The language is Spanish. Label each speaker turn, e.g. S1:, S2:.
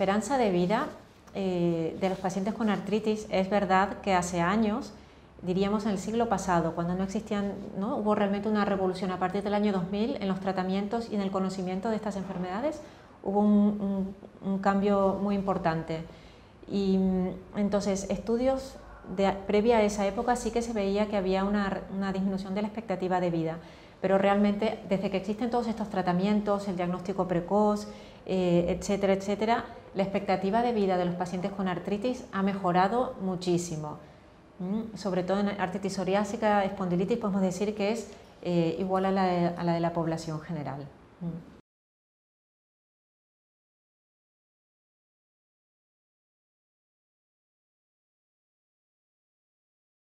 S1: esperanza de vida eh, de los pacientes con artritis es verdad que hace años, diríamos en el siglo pasado, cuando no existían, ¿no? hubo realmente una revolución a partir del año 2000 en los tratamientos y en el conocimiento de estas enfermedades, hubo un, cambio muy importante. Y mm, entonces, estudios de, previa a esa época sí que se veía que había una, una disminución de la expectativa de vida, pero realmente desde que existen todos estos tratamientos, el diagnóstico precoz, eh, etcétera, etcétera, la expectativa de vida de los pacientes con artritis ha mejorado muchísimo. Mm, sobre todo en artritis psoriásica, espondilitis, podemos decir que es eh, igual a la, de la población general. Mm.